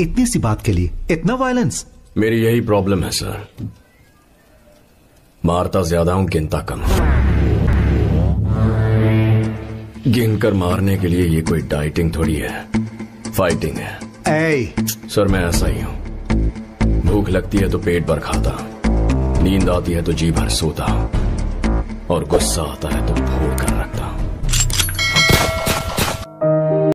इतनी सी बात के लिए इतना वायलेंस मेरी यही प्रॉब्लम है सर मारता ज़्यादा हूँ गिनता कम गिनकर मारने के लिए ये कोई डाइटिंग थोड़ी है। फाइटिंग है। ए सर मैं ऐसा ही हूँ। भूख लगती है तो पेट भर खाता नींद आती है तो जी भर सोता और गुस्सा आता है तो भूख। कर